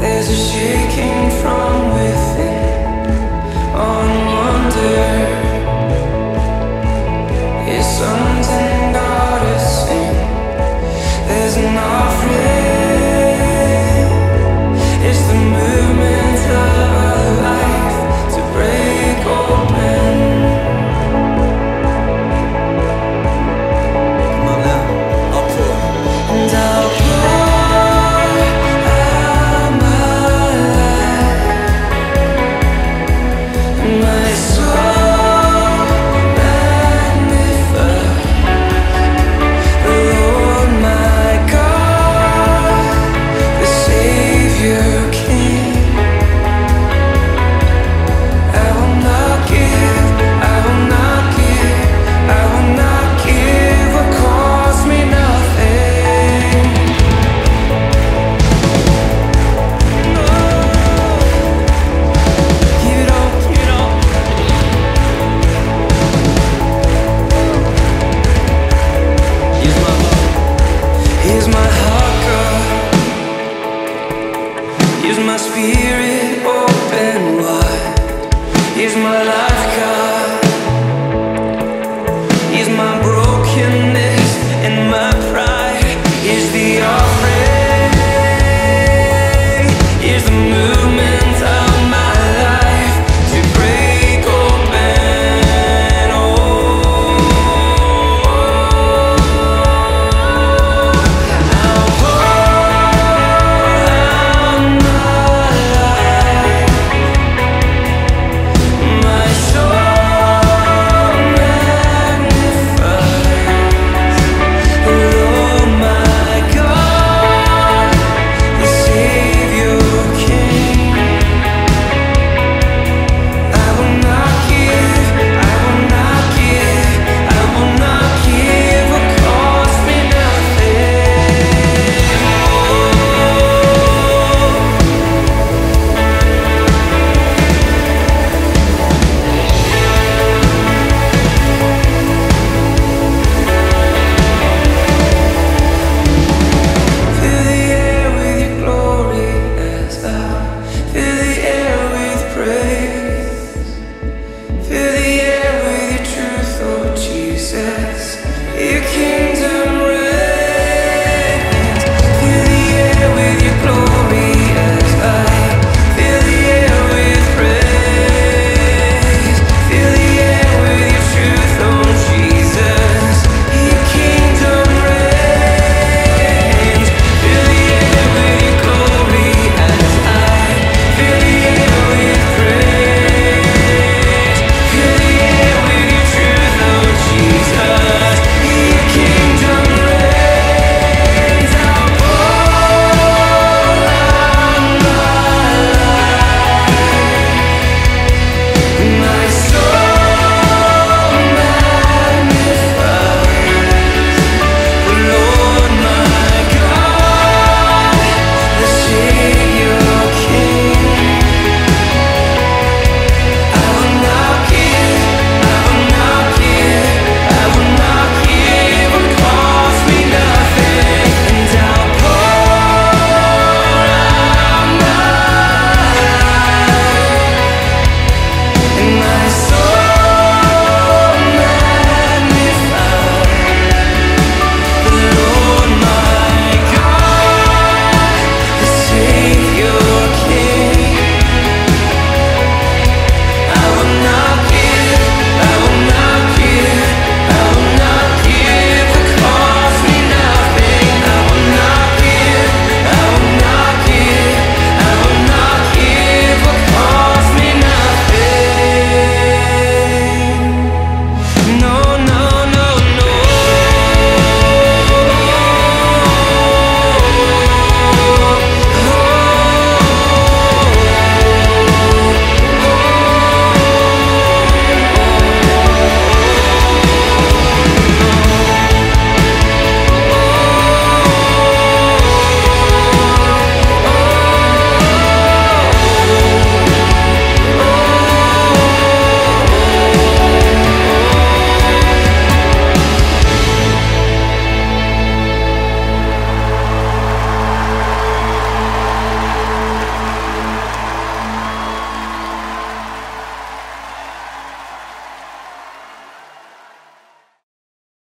There's a shaking from Is my spirit open wide. Is my life.